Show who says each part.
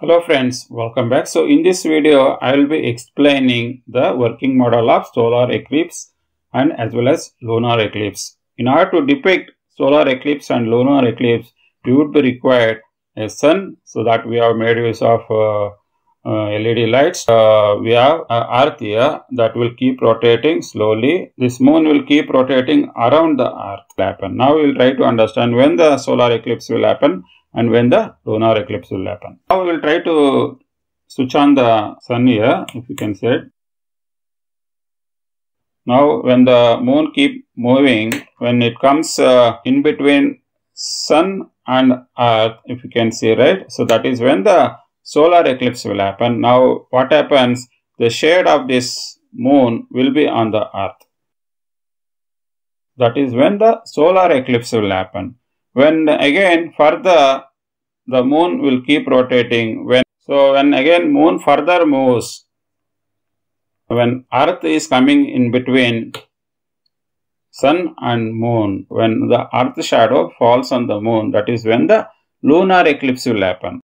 Speaker 1: Hello friends, welcome back. So in this video, I will be explaining the working model of solar eclipse and as well as lunar eclipse. In order to depict solar eclipse and lunar eclipse, we would be required a sun so that we have made use of uh, LED lights. Uh, we have earth here that will keep rotating slowly. This moon will keep rotating around the earth happen. Now we will try to understand when the solar eclipse will happen and when the lunar eclipse will happen. Now we will try to switch on the sun here if you can see it. Now when the moon keep moving, when it comes uh, in between sun and earth if you can see right. So that is when the solar eclipse will happen. Now what happens? The shade of this moon will be on the earth. That is when the solar eclipse will happen when again further the moon will keep rotating when so when again moon further moves when earth is coming in between sun and moon when the earth shadow falls on the moon that is when the lunar eclipse will happen